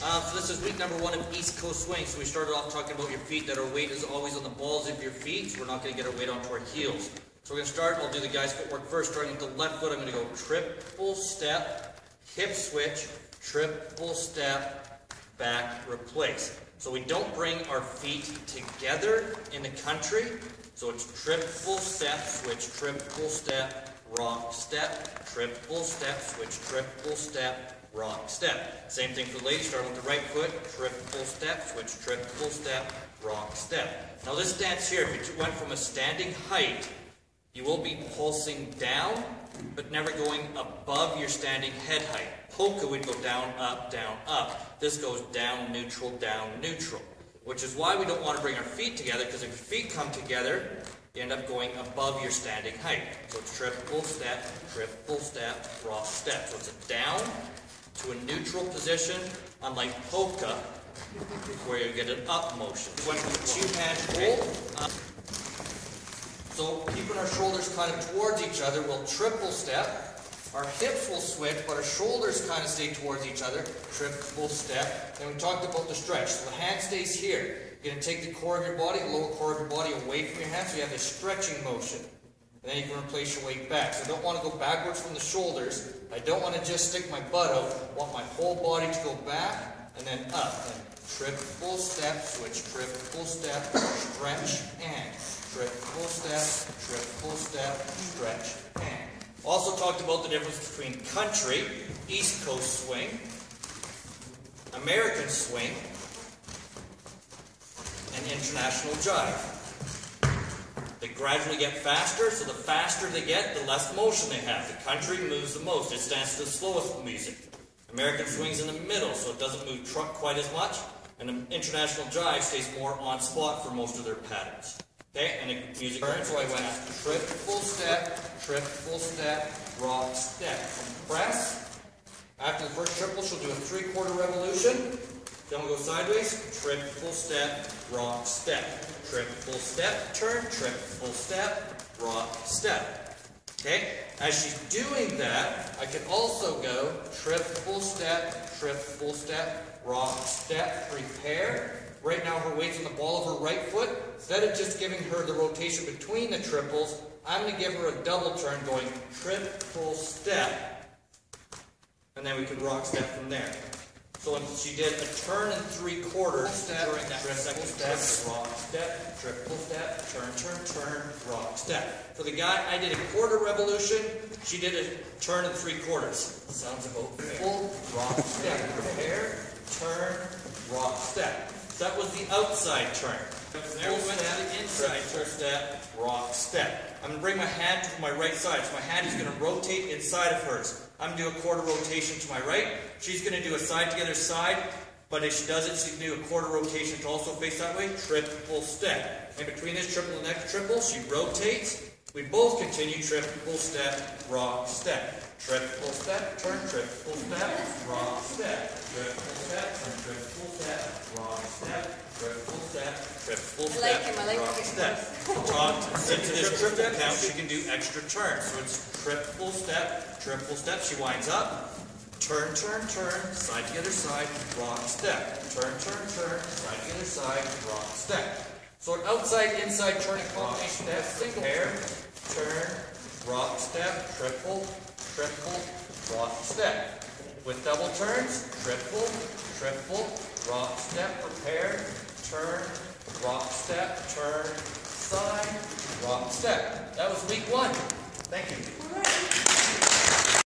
Uh, so this is week number one of East Coast Swing. So we started off talking about your feet, that our weight is always on the balls of your feet. So we're not going to get our weight onto our heels. So we're going to start. I'll do the guys' footwork first. Starting with the left foot, I'm going to go triple step, hip switch, triple step, back, replace. So we don't bring our feet together in the country. So it's triple step, switch, triple step, rock, step, triple step, switch, triple step, rock, step. Same thing for the ladies, starting with the right foot, trip, full step, switch, trip, full step, wrong step. Now this dance here, if you went from a standing height, you will be pulsing down, but never going above your standing head height. Polka would go down, up, down, up. This goes down, neutral, down, neutral. Which is why we don't want to bring our feet together, because if your feet come together, you end up going above your standing height. So it's triple step, triple step, rock, step. So it's a down, to a neutral position, unlike polka, where you get an up motion. We a two-hand hold. Uh, so keeping our shoulders kind of towards each other, we'll triple step. Our hips will switch, but our shoulders kind of stay towards each other. Triple step. Then we talked about the stretch. So the hand stays here. You're going to take the core of your body, the lower core of your body away from your hand, so you have this stretching motion. And then you can replace your weight back. So I don't want to go backwards from the shoulders. I don't want to just stick my butt out. I want my whole body to go back and then up. And trip, full step, switch, trip, full step, stretch, and trip, full step, trip, full step, stretch, and. Also talked about the difference between country, East Coast swing, American swing, and international jive. They gradually get faster, so the faster they get, the less motion they have. The country moves the most. It stands to the slowest music. American swing's in the middle, so it doesn't move truck quite as much. And the international jive stays more on spot for most of their patterns. Okay, and the music turns, so I went triple step, triple step, rock, step. Press. After the first triple, she'll do a three-quarter revolution. Then we'll go sideways, trip, full step, rock, step. Trip, full step, turn, trip, full step, rock, step. Okay? As she's doing that, I can also go trip, full step, trip, full step, rock, step, prepare. Right now her weight's on the ball of her right foot. Instead of just giving her the rotation between the triples, I'm going to give her a double turn going trip, full step. And then we can rock step from there. So she did a turn and three quarters step, during that triple step, rock step, triple step, turn, turn, turn, rock step. For the guy, I did a quarter revolution. She did a turn and three quarters. Sounds about full rock step. Prepare, turn, rock step. That was the outside turn. To the turn step, rock step. I'm going to bring my hand to my right side. So my hand is going to rotate inside of hers. I'm going to do a quarter rotation to my right. She's going to do a side together side. But if she does it, she can do a quarter rotation to also face that way. Triple step. In between this triple and next triple, she rotates. We both continue triple step, rock, step. Triple step, turn, triple step, rock, step. Triple step, turn, triple step, rock, step. Triple step, triple step, like him, I like him. step. Into this triple count, she can do extra turns. So it's triple step, triple step. She winds up. Turn, turn, turn, side to the other side, rock, step. Turn, turn, turn, side to the other side, rock, step. So an outside, inside turning combination step, single pair, turn, rock, step, triple, triple, rock, step. With double turns, triple, triple, rock, step, prepare, turn, rock, step, turn, side, rock, step. That was week one. Thank you.